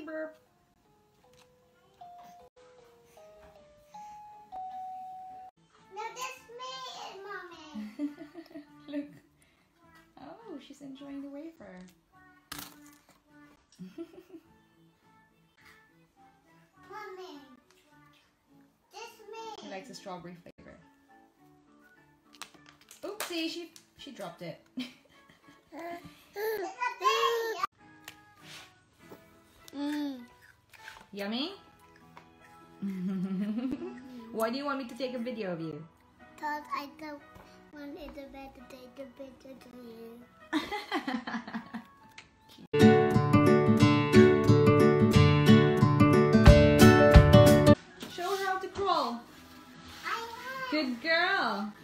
burp. No, that's me, mommy. Look. Oh, she's enjoying the wafer. Mommy. That's She me. likes the strawberry flavor. Oopsie, she she dropped it. Uh, uh, uh, Yummy? Why do you want me to take a video of you? Because I don't want it to be to take a picture to you. Show her how to crawl. I. Good girl.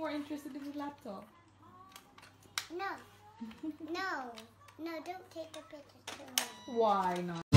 More interested in the laptop. no, no, no, don't take a picture. Why not?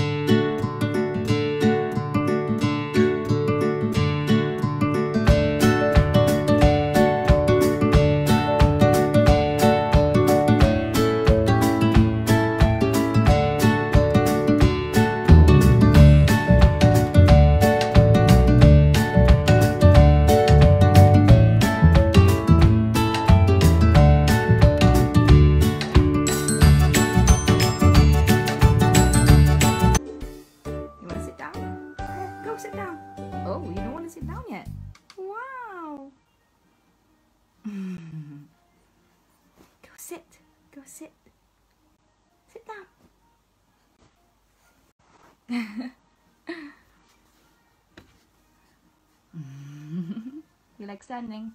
Oh, you don't want to sit down yet. Wow. Go sit. Go sit. Sit down. you like standing?